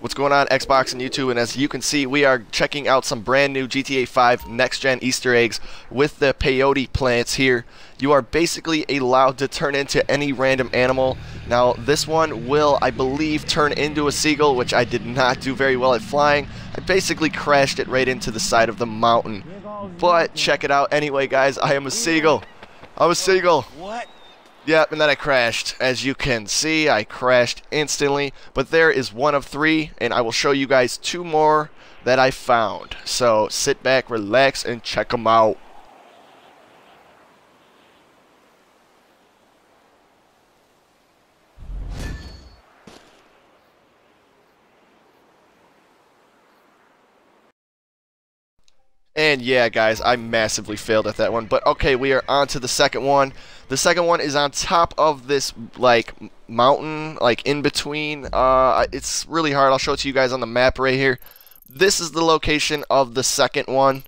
What's going on Xbox and YouTube and as you can see we are checking out some brand new GTA 5 next gen easter eggs with the peyote plants here. You are basically allowed to turn into any random animal. Now this one will I believe turn into a seagull which I did not do very well at flying. I basically crashed it right into the side of the mountain. But check it out anyway guys I am a seagull. I'm a seagull. Yep, and then I crashed. As you can see, I crashed instantly. But there is one of three, and I will show you guys two more that I found. So sit back, relax, and check them out. And yeah, guys, I massively failed at that one. But okay, we are on to the second one. The second one is on top of this, like, mountain, like, in between. Uh, it's really hard. I'll show it to you guys on the map right here. This is the location of the second one.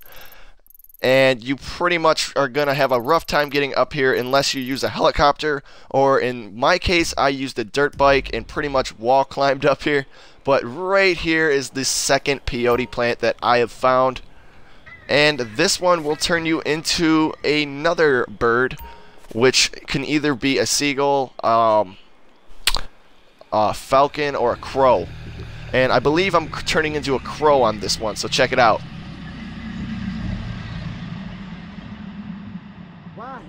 And you pretty much are going to have a rough time getting up here unless you use a helicopter. Or in my case, I used a dirt bike and pretty much wall climbed up here. But right here is the second peyote plant that I have found. And this one will turn you into another bird, which can either be a seagull, um, a falcon, or a crow. And I believe I'm turning into a crow on this one, so check it out. Why?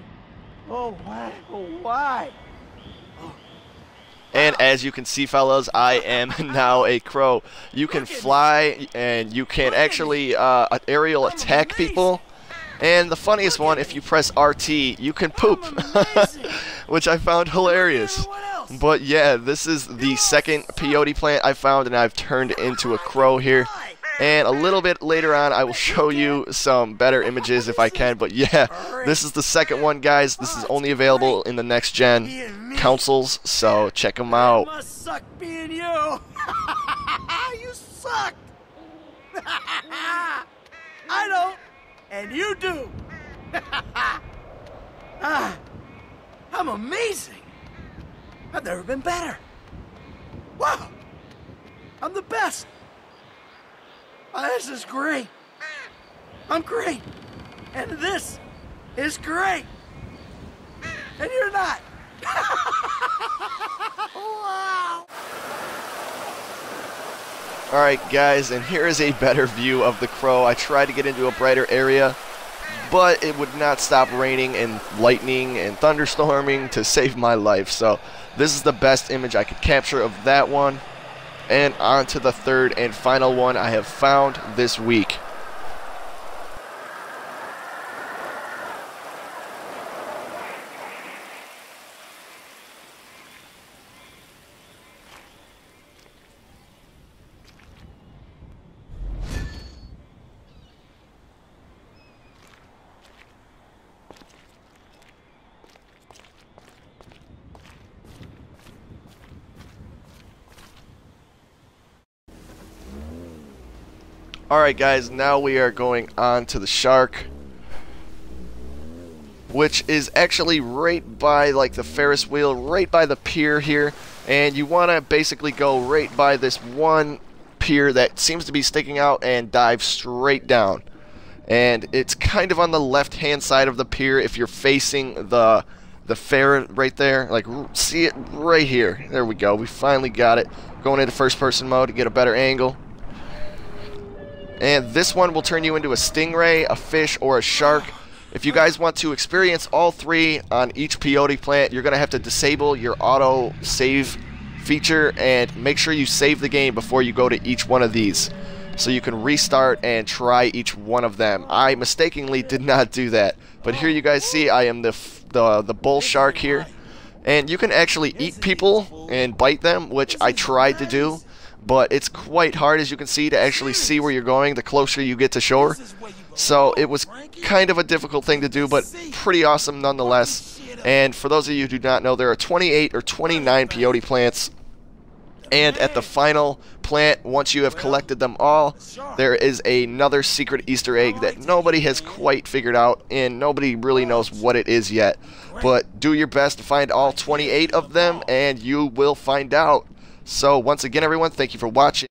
Oh, why? Oh, why? And as you can see, fellas, I am now a crow. You can fly, and you can actually uh, aerial attack people. And the funniest one, if you press RT, you can poop, which I found hilarious. But yeah, this is the second peyote plant I found, and I've turned into a crow here. And a little bit later on, I will show you some better images if I can. But yeah, this is the second one, guys. This is only available in the next gen consoles, so check them out. must suck being you. you suck. I don't, and you do. ah, I'm amazing. I've never been better. Wow, I'm the best. Oh, this is great. I'm great. And this is great. And you're not. Alright guys, and here is a better view of the crow. I tried to get into a brighter area, but it would not stop raining and lightning and thunderstorming to save my life. So this is the best image I could capture of that one. And on to the third and final one I have found this week. Alright guys, now we are going on to the shark. Which is actually right by like the Ferris wheel, right by the pier here. And you want to basically go right by this one pier that seems to be sticking out and dive straight down. And it's kind of on the left hand side of the pier if you're facing the the fair right there. Like, see it right here. There we go. We finally got it. Going into first person mode to get a better angle. And this one will turn you into a stingray, a fish, or a shark. If you guys want to experience all three on each peyote plant, you're going to have to disable your auto save feature and make sure you save the game before you go to each one of these. So you can restart and try each one of them. I mistakenly did not do that. But here you guys see I am the, the, the bull shark here. And you can actually eat people and bite them, which I tried to do but it's quite hard as you can see to actually see where you're going the closer you get to shore. So it was kind of a difficult thing to do, but pretty awesome nonetheless. And for those of you who do not know, there are 28 or 29 peyote plants. And at the final plant, once you have collected them all, there is another secret Easter egg that nobody has quite figured out, and nobody really knows what it is yet. But do your best to find all 28 of them, and you will find out. So once again, everyone, thank you for watching.